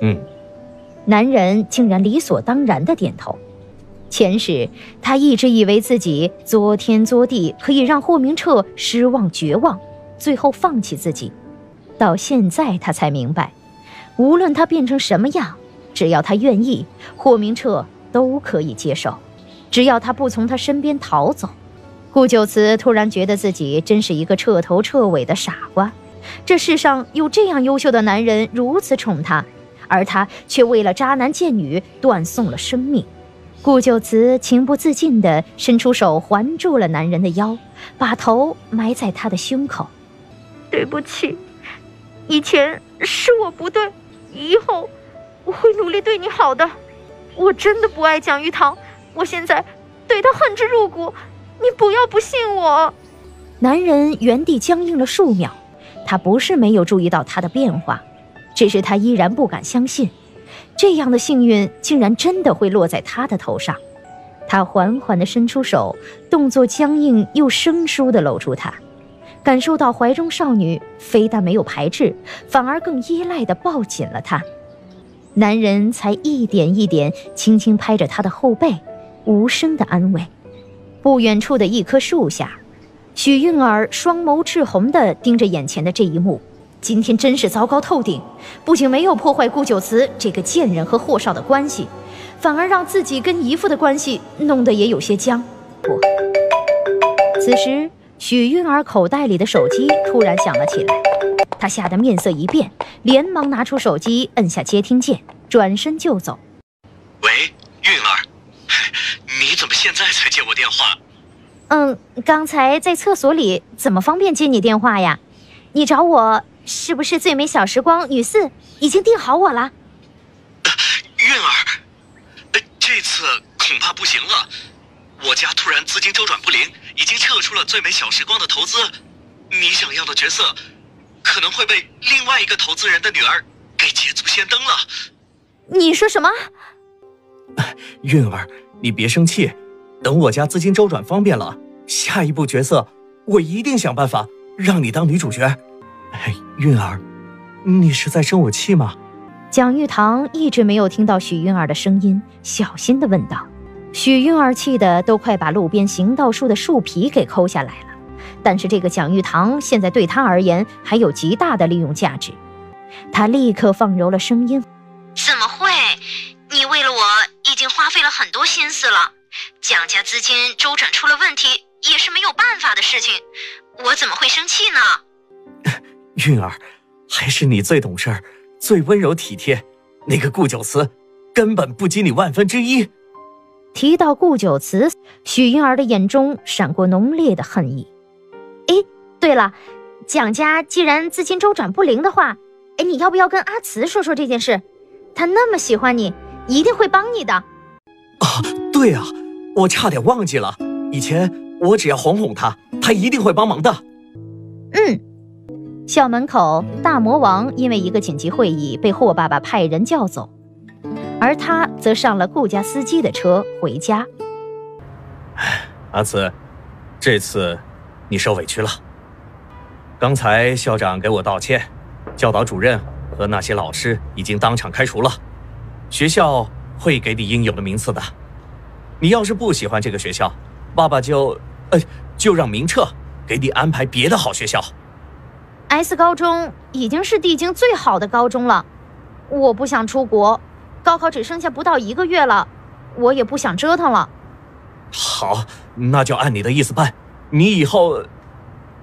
嗯。男人竟然理所当然的点头。前世他一直以为自己作天作地，可以让霍明彻失望绝望，最后放弃自己。到现在他才明白，无论他变成什么样，只要他愿意，霍明彻都可以接受。只要他不从他身边逃走。顾九慈突然觉得自己真是一个彻头彻尾的傻瓜。这世上有这样优秀的男人如此宠她，而他却为了渣男贱女断送了生命。顾九慈情不自禁地伸出手环住了男人的腰，把头埋在他的胸口。对不起，以前是我不对，以后我会努力对你好的。我真的不爱蒋玉堂，我现在对他恨之入骨。你不要不信我。男人原地僵硬了数秒，他不是没有注意到他的变化，只是他依然不敢相信。这样的幸运竟然真的会落在他的头上。他缓缓地伸出手，动作僵硬又生疏地搂住她，感受到怀中少女非但没有排斥，反而更依赖地抱紧了她。男人才一点一点轻轻拍着她的后背，无声的安慰。不远处的一棵树下，许韵儿双眸赤红地盯着眼前的这一幕。今天真是糟糕透顶，不仅没有破坏顾九慈这个贱人和霍少的关系，反而让自己跟姨父的关系弄得也有些僵。不，此时许韵儿口袋里的手机突然响了起来，她吓得面色一变，连忙拿出手机摁下接听键，转身就走。喂，韵儿，你怎么现在才接我电话？嗯，刚才在厕所里，怎么方便接你电话呀？你找我？是不是最美小时光女四已经定好我了？韵儿，这次恐怕不行了。我家突然资金周转不灵，已经撤出了最美小时光的投资。你想要的角色，可能会被另外一个投资人的女儿给捷足先登了。你说什么？韵儿，你别生气，等我家资金周转方便了，下一步角色我一定想办法让你当女主角。哎，韵儿，你是在生我气吗？蒋玉堂一直没有听到许韵儿的声音，小心地问道。许韵儿气得都快把路边行道树的树皮给抠下来了。但是这个蒋玉堂现在对他而言还有极大的利用价值。他立刻放柔了声音：“怎么会？你为了我已经花费了很多心思了。蒋家资金周转出了问题，也是没有办法的事情。我怎么会生气呢？” 韵儿，还是你最懂事，最温柔体贴。那个顾九慈，根本不及你万分之一。提到顾九慈，许韵儿的眼中闪过浓烈的恨意。哎，对了，蒋家既然资金周转不灵的话，哎，你要不要跟阿慈说说这件事？他那么喜欢你，一定会帮你的。啊，对啊，我差点忘记了。以前我只要哄哄他，他一定会帮忙的。嗯。校门口，大魔王因为一个紧急会议被霍爸爸派人叫走，而他则上了顾家司机的车回家。阿慈，这次你受委屈了。刚才校长给我道歉，教导主任和那些老师已经当场开除了，学校会给你应有的名次的。你要是不喜欢这个学校，爸爸就，呃，就让明澈给你安排别的好学校。S 高中已经是地京最好的高中了，我不想出国，高考只剩下不到一个月了，我也不想折腾了。好，那就按你的意思办。你以后……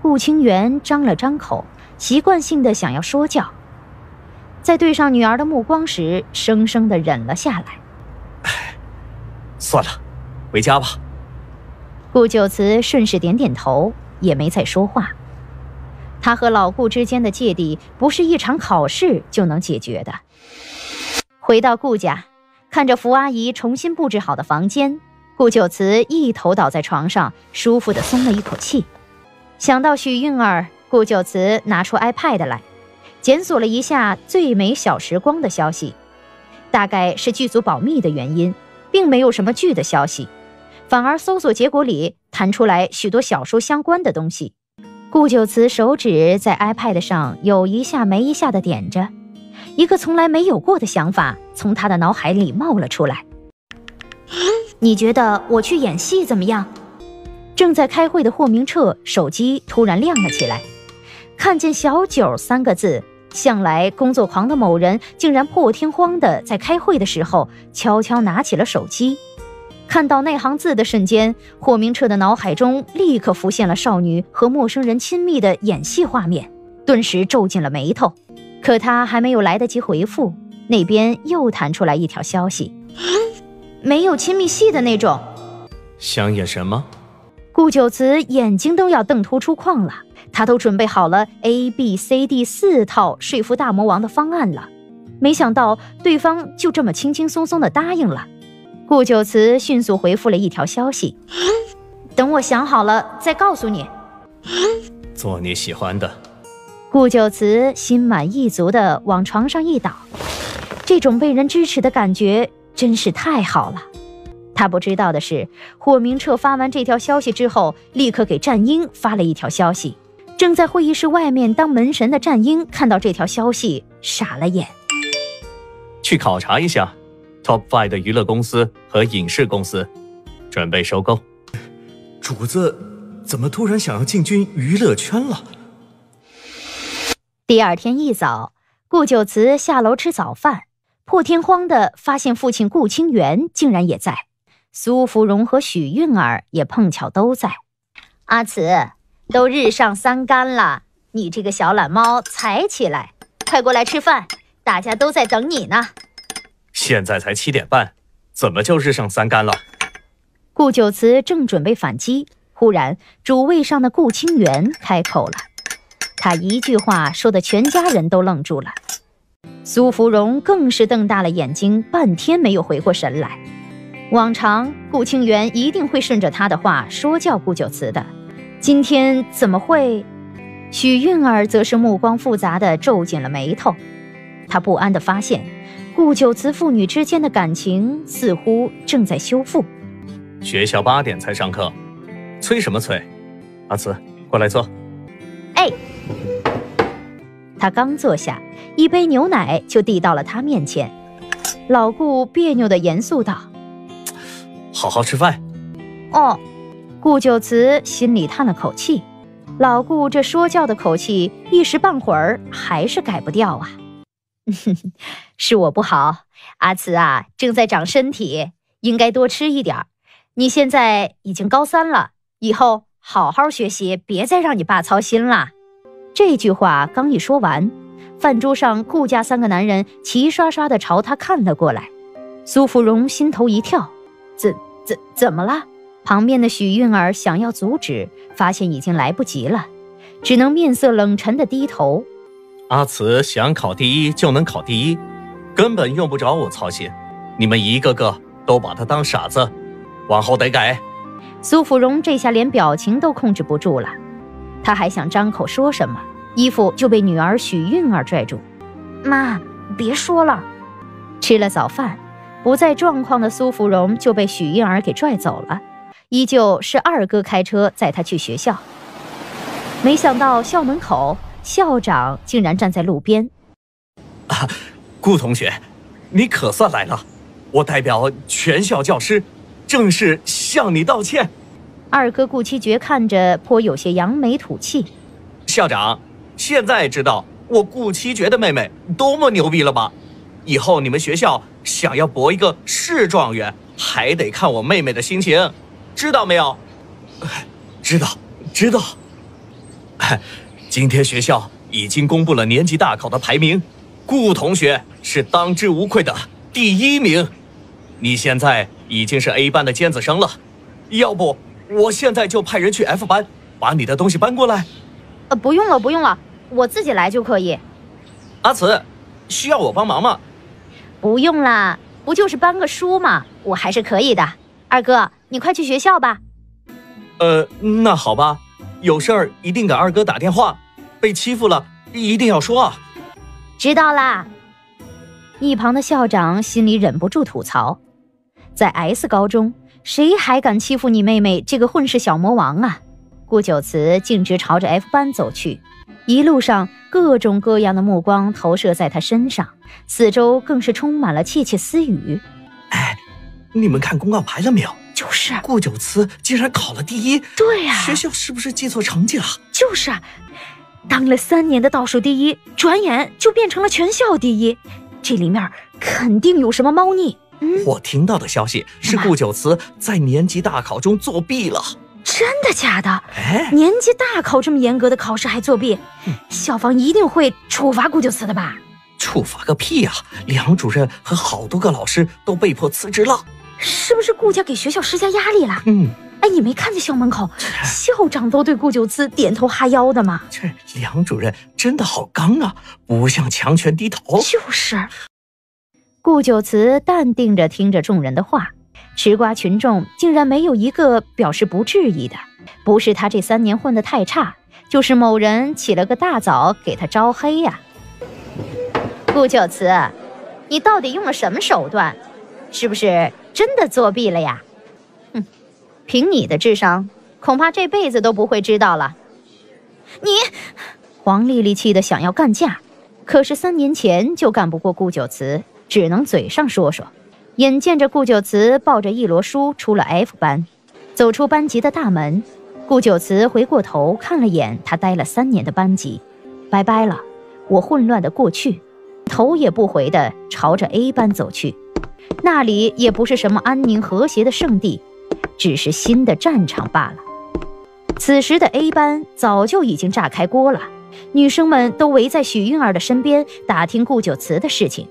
顾清源张了张口，习惯性的想要说教，在对上女儿的目光时，生生的忍了下来。唉，算了，回家吧。顾九慈顺势点点头，也没再说话。他和老顾之间的芥蒂不是一场考试就能解决的。回到顾家，看着福阿姨重新布置好的房间，顾九慈一头倒在床上，舒服的松了一口气。想到许韵儿，顾九慈拿出 iPad 来，检索了一下《最美小时光》的消息。大概是剧组保密的原因，并没有什么剧的消息，反而搜索结果里弹出来许多小说相关的东西。顾九慈手指在 iPad 上有一下没一下的点着，一个从来没有过的想法从他的脑海里冒了出来。你觉得我去演戏怎么样？正在开会的霍明彻手机突然亮了起来，看见“小九”三个字，向来工作狂的某人竟然破天荒的在开会的时候悄悄拿起了手机。看到那行字的瞬间，霍明彻的脑海中立刻浮现了少女和陌生人亲密的演戏画面，顿时皱紧了眉头。可他还没有来得及回复，那边又弹出来一条消息：“没有亲密戏的那种。”想演什么？顾九慈眼睛都要瞪突出框了，他都准备好了 A、B、C、D 四套说服大魔王的方案了，没想到对方就这么轻轻松松的答应了。顾九慈迅速回复了一条消息：“等我想好了再告诉你。”做你喜欢的。顾九慈心满意足地往床上一倒，这种被人支持的感觉真是太好了。他不知道的是，霍明彻发完这条消息之后，立刻给战英发了一条消息。正在会议室外面当门神的战英看到这条消息，傻了眼。去考察一下，Top Five 的娱乐公司和影视公司，准备收购。主子怎么突然想要进军娱乐圈了？第二天一早，顾九慈下楼吃早饭，破天荒的发现父亲顾清源竟然也在，苏芙蓉和许韵儿也碰巧都在。阿慈，都日上三竿了，你这个小懒猫才起来，快过来吃饭，大家都在等你呢。现在才七点半，怎么就日上三竿了？顾九慈正准备反击，忽然主位上的顾清源开口了。他一句话说的，全家人都愣住了。苏芙蓉更是瞪大了眼睛，半天没有回过神来。往常顾清源一定会顺着他的话说教顾九慈的，今天怎么会？许韵儿则是目光复杂的皱紧了眉头。她不安的发现，顾九慈父女之间的感情似乎正在修复。学校八点才上课，催什么催？阿慈，过来坐。哎。他刚坐下，一杯牛奶就递到了他面前。老顾别扭的严肃道：“好好吃饭。”哦，顾九慈心里叹了口气。老顾这说教的口气，一时半会儿还是改不掉啊。是我不好，阿慈啊，正在长身体，应该多吃一点。你现在已经高三了，以后好好学习，别再让你爸操心了。这句话刚一说完，饭桌上顾家三个男人齐刷刷地朝他看了过来。苏芙蓉心头一跳，怎怎怎么了？旁边的许韵儿想要阻止，发现已经来不及了，只能面色冷沉地低头。阿慈想考第一就能考第一，根本用不着我操心。你们一个个都把他当傻子，往后得改。苏芙蓉这下连表情都控制不住了。她还想张口说什么，衣服就被女儿许韵儿拽住。妈，别说了。吃了早饭，不在状况的苏芙蓉就被许韵儿给拽走了。依旧是二哥开车载她去学校。没想到校门口，校长竟然站在路边。啊，顾同学，你可算来了！我代表全校教师，正式向你道歉。二哥顾七绝看着颇有些扬眉吐气。校长，现在知道我顾七绝的妹妹多么牛逼了吧？以后你们学校想要博一个市状元，还得看我妹妹的心情，知道没有？知道，知道。今天学校已经公布了年级大考的排名，顾同学是当之无愧的第一名。你现在已经是 A 班的尖子生了，要不？我现在就派人去 F 班，把你的东西搬过来。呃，不用了，不用了，我自己来就可以。阿慈，需要我帮忙吗？不用啦，不就是搬个书吗？我还是可以的。二哥，你快去学校吧。呃，那好吧，有事儿一定给二哥打电话。被欺负了，一定要说啊。知道啦。一旁的校长心里忍不住吐槽，在 S 高中。谁还敢欺负你妹妹这个混世小魔王啊？顾九慈径直朝着 F 班走去。一路上，各种各样的目光投射在他身上，四周更是充满了窃窃私语。哎，你们看公告牌了没有？就是顾九慈竟然考了第一。对呀、学校是不是记错成绩了？就是啊，当了三年的倒数第一，转眼就变成了全校第一，这里面肯定有什么猫腻。嗯，我听到的消息是顾九慈在年级大考中作弊了。真的假的？哎，年级大考这么严格的考试还作弊，校方一定会处罚顾九慈的吧？处罚个屁呀、梁主任和好多个老师都被迫辞职了。是不是顾家给学校施加压力了？嗯，哎，你没看见校门口校长都对顾九慈点头哈腰的吗？这梁主任真的好刚啊，不向强权低头。就是。顾九慈淡定着听着众人的话，吃瓜群众竟然没有一个表示不质疑的。不是他这三年混得太差，就是某人起了个大早给他招黑呀、顾九慈，你到底用了什么手段？是不是真的作弊了呀？凭你的智商，恐怕这辈子都不会知道了。你，黄丽丽气得想要干架，可是三年前就干不过顾九慈，只能嘴上说说。眼见着顾九慈抱着一摞书出了 F 班，走出班级的大门，顾九慈回过头看了眼他待了三年的班级，拜拜了，我混乱的过去，头也不回的朝着 A 班走去。那里也不是什么安宁和谐的圣地，只是新的战场罢了。此时的 A 班早就已经炸开锅了，女生们都围在许韵儿的身边打听顾九慈的事情。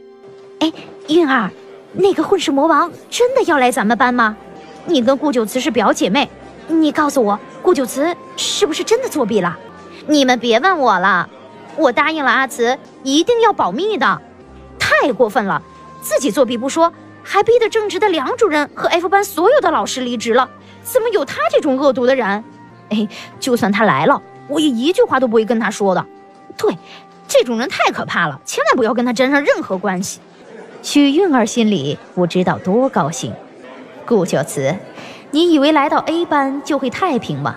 哎，韵儿，那个混世魔王真的要来咱们班吗？你跟顾九慈是表姐妹，你告诉我，顾九慈是不是真的作弊了？你们别问我了，我答应了阿慈，一定要保密的。太过分了，自己作弊不说，还逼得正直的梁主任和 F 班所有的老师离职了。怎么有他这种恶毒的人？哎，就算他来了，我也一句话都不会跟他说的。对，这种人太可怕了，千万不要跟他沾上任何关系。许韵儿心里不知道多高兴。顾九慈，你以为来到 A 班就会太平吗？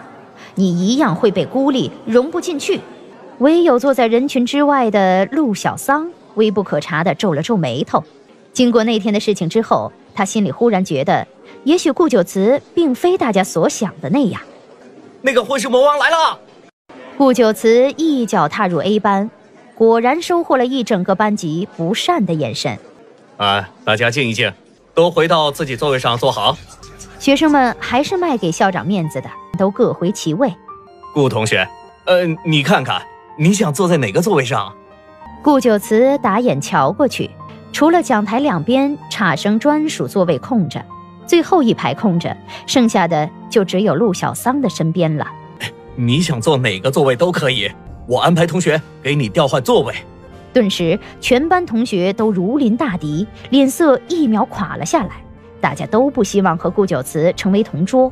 你一样会被孤立，融不进去。唯有坐在人群之外的陆小桑微不可察地皱了皱眉头。经过那天的事情之后，他心里忽然觉得，也许顾九慈并非大家所想的那样。那个混世魔王来了！顾九慈一脚踏入 A 班，果然收获了一整个班级不善的眼神。哎，大家静一静，都回到自己座位上坐好。学生们还是卖给校长面子的，都各回其位。顾同学，呃，你看看，你想坐在哪个座位上？顾九慈打眼瞧过去，除了讲台两边差生专属座位空着，最后一排空着，剩下的就只有陆小桑的身边了。你想坐哪个座位都可以，我安排同学给你调换座位。顿时，全班同学都如临大敌，脸色一秒垮了下来。大家都不希望和顾九慈成为同桌。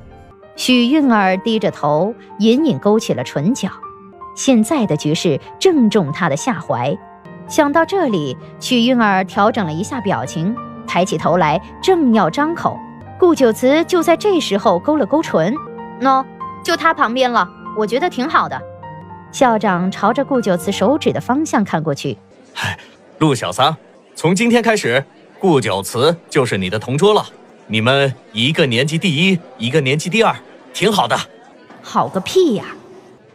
许韵儿低着头，隐隐勾起了唇角。现在的局势正中他的下怀。想到这里，许韵儿调整了一下表情，抬起头来，正要张口，顾九慈就在这时候勾了勾唇：“喏、就他旁边了，我觉得挺好的。”校长朝着顾九慈手指的方向看过去，陆小桑，从今天开始，顾九慈就是你的同桌了。你们一个年级第一，一个年级第二，挺好的。好个屁呀！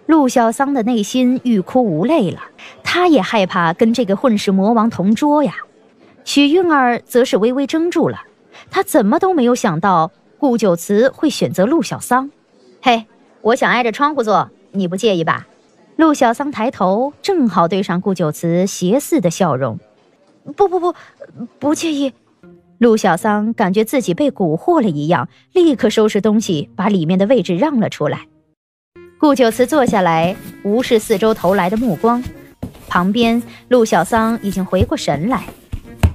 陆小桑的内心欲哭无泪了，他也害怕跟这个混世魔王同桌呀。许韵儿则是微微怔住了，她怎么都没有想到顾九慈会选择陆小桑。嘿，我想挨着窗户坐，你不介意吧？陆小桑抬头，正好对上顾九慈邪似的笑容。不不不，不介意。陆小桑感觉自己被蛊惑了一样，立刻收拾东西，把里面的位置让了出来。顾九慈坐下来，无视四周投来的目光。旁边，陆小桑已经回过神来。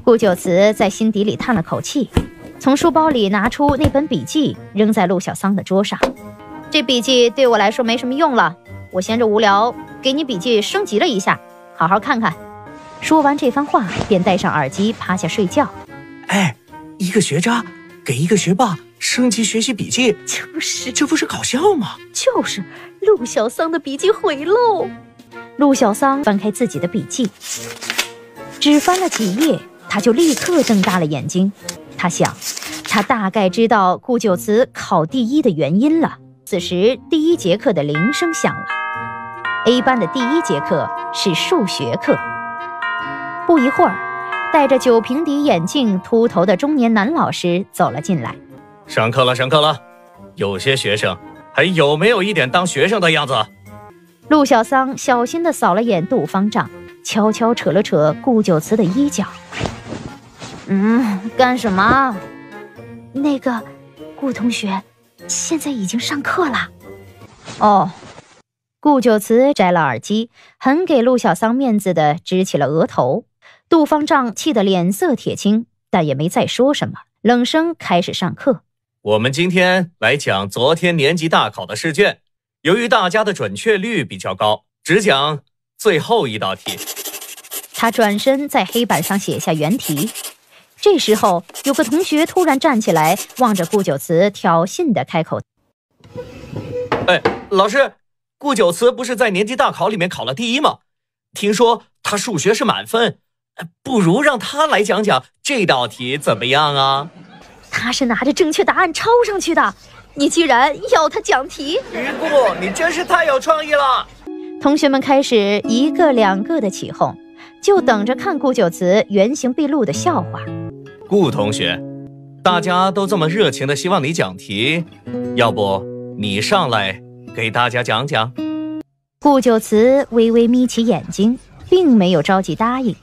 顾九慈在心底里叹了口气，从书包里拿出那本笔记，扔在陆小桑的桌上。这笔记对我来说没什么用了，我闲着无聊，给你笔记升级了一下，好好看看。说完这番话，便戴上耳机，趴下睡觉。哎，一个学渣给一个学霸升级学习笔记，就是这不是搞笑吗？就是，陆小桑的笔记毁喽。陆小桑翻开自己的笔记，只翻了几页，他就立刻瞪大了眼睛。他想，他大概知道顾九慈考第一的原因了。此时，第一节课的铃声响了。A 班的第一节课是数学课。不一会儿，戴着酒瓶底眼镜、秃头的中年男老师走了进来。上课了，上课了。有些学生还有没有一点当学生的样子？陆小桑小心地扫了眼杜方丈，悄悄扯了扯顾九慈的衣角。嗯，干什么？那个，顾同学，现在已经上课了。哦，顾九慈摘了耳机，很给陆小桑面子的直起了额头。杜方丈气得脸色铁青，但也没再说什么，冷声开始上课。我们今天来讲昨天年级大考的试卷，由于大家的准确率比较高，只讲最后一道题。他转身在黑板上写下原题。这时候，有个同学突然站起来，望着顾九慈，挑衅的开口：“哎，老师，顾九慈不是在年级大考里面考了第一吗？听说他数学是满分，不如让他来讲讲这道题怎么样啊？”他是拿着正确答案抄上去的，你居然要他讲题？于顾，你真是太有创意了！同学们开始一个两个的起哄，就等着看顾九慈原形毕露的笑话。顾同学，大家都这么热情的希望你讲题，要不你上来给大家讲讲？顾九慈微微眯起眼睛，并没有着急答应。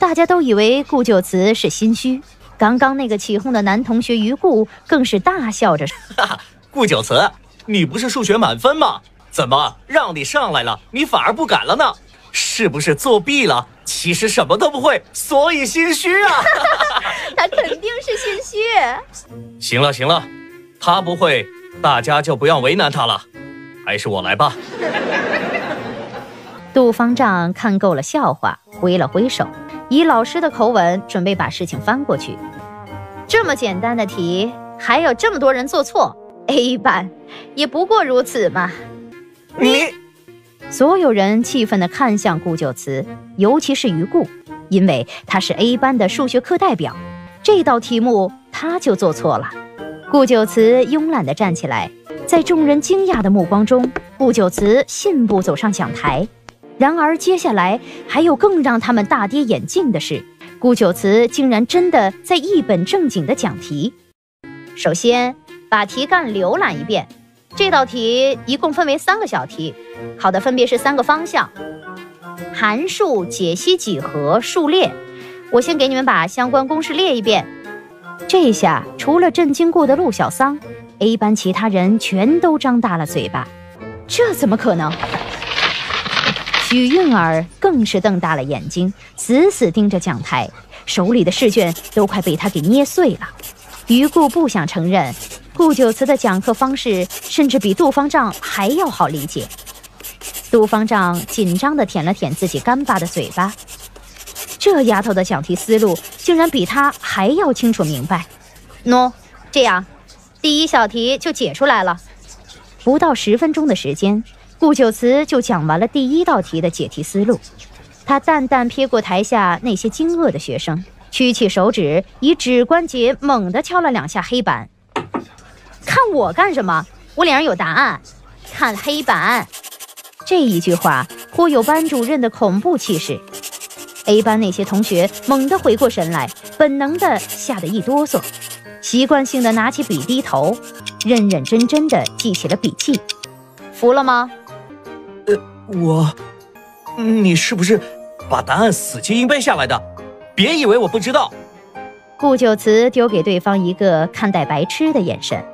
大家都以为顾九慈是心虚。刚刚那个起哄的男同学于顾更是大笑着：“ 哈哈，顾九慈，你不是数学满分吗？怎么让你上来了，你反而不敢了呢？是不是作弊了？其实什么都不会，所以心虚啊！他肯定是心虚。行了行了，他不会，大家就不要为难他了，还是我来吧。杜方丈看够了笑话，挥了挥手。以老师的口吻，准备把事情翻过去。这么简单的题，还有这么多人做错，A 班也不过如此嘛。你，所有人气愤地看向顾九慈，尤其是于顾，因为他是 A 班的数学课代表，这道题目他就做错了。顾九慈慵懒地站起来，在众人惊讶的目光中，顾九慈信步走上讲台。然而，接下来还有更让他们大跌眼镜的事：顾九慈竟然真的在一本正经的讲题。首先，把题干浏览一遍。这道题一共分为三个小题，考的分别是三个方向：函数、解析几何、数列。我先给你们把相关公式列一遍。这下，除了震惊过的陆小桑，A 班其他人全都张大了嘴巴。这怎么可能？许韵儿更是瞪大了眼睛，死死盯着讲台，手里的试卷都快被他给捏碎了。于顾不想承认，顾九慈的讲课方式甚至比杜方丈还要好理解。杜方丈紧张地舔了舔自己干巴的嘴巴，这丫头的讲题思路竟然比他还要清楚明白。喏，这样，第一小题就解出来了。不到十分钟的时间。顾九慈就讲完了第一道题的解题思路，他淡淡瞥过台下那些惊愕的学生，屈起手指，以指关节猛地敲了两下黑板。看我干什么？我脸上有答案。看黑板。这一句话颇有班主任的恐怖气势。A 班那些同学猛地回过神来，本能的吓得一哆嗦，习惯性的拿起笔低头，认认真真的记起了笔记。服了吗？呃我，你是不是把答案死记硬背下来的？别以为我不知道。顾九慈丢给对方一个看待白痴的眼神。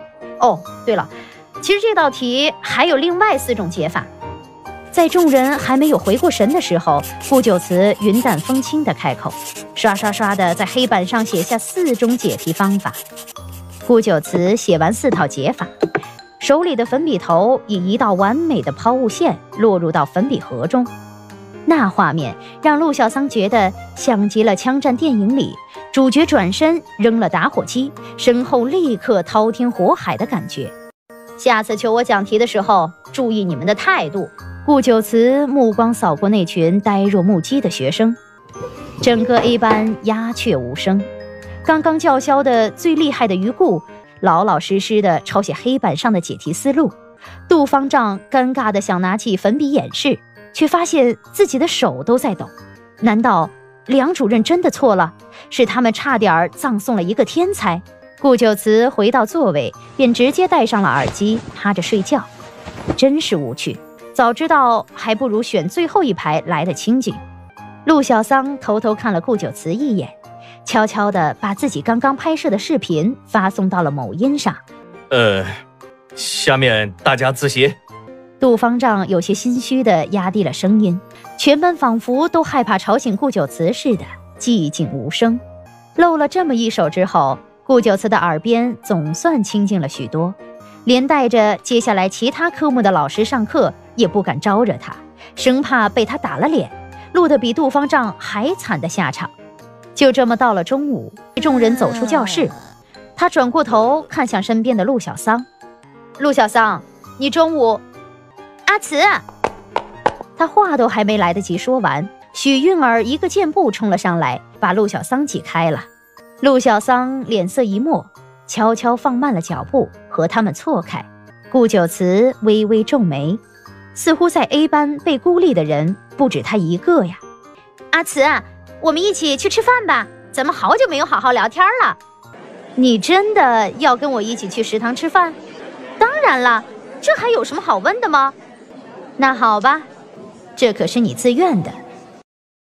哦，对了，其实这道题还有另外四种解法。在众人还没有回过神的时候，顾九慈云淡风轻的开口，刷刷刷的在黑板上写下四种解题方法。顾九慈写完四套解法。手里的粉笔头以一道完美的抛物线落入到粉笔盒中，那画面让陆小桑觉得像极了枪战电影里主角转身扔了打火机，身后立刻滔天火海的感觉。下次求我讲题的时候，注意你们的态度。顾九慈目光扫过那群呆若木鸡的学生，整个 A 班鸦雀无声。刚刚叫嚣的最厉害的于顾，老老实实的抄写黑板上的解题思路。杜方丈尴尬的想拿起粉笔演示，却发现自己的手都在抖。难道梁主任真的错了？是他们差点葬送了一个天才？顾九慈回到座位，便直接戴上了耳机，趴着睡觉。真是无趣。早知道，还不如选最后一排来的清静。陆小桑偷偷看了顾九慈一眼，悄悄地把自己刚刚拍摄的视频发送到了某音上。呃，下面大家自习。杜方丈有些心虚地压低了声音，全班仿佛都害怕吵醒顾九慈似的，寂静无声。露了这么一手之后，顾九慈的耳边总算清静了许多，连带着接下来其他科目的老师上课。也不敢招惹他，生怕被他打了脸，落得比杜方丈还惨的下场。就这么到了中午，众人走出教室，他转过头看向身边的陆小桑：“陆小桑，你中午……阿慈。”他话都还没来得及说完，许韵儿一个箭步冲了上来，把陆小桑挤开了。陆小桑脸色一默，悄悄放慢了脚步，和他们错开。顾九慈微微皱眉。似乎在 A 班被孤立的人不止他一个呀。阿慈，我们一起去吃饭吧，咱们好久没有好好聊天了。你真的要跟我一起去食堂吃饭？当然了，这还有什么好问的吗？那好吧，这可是你自愿的。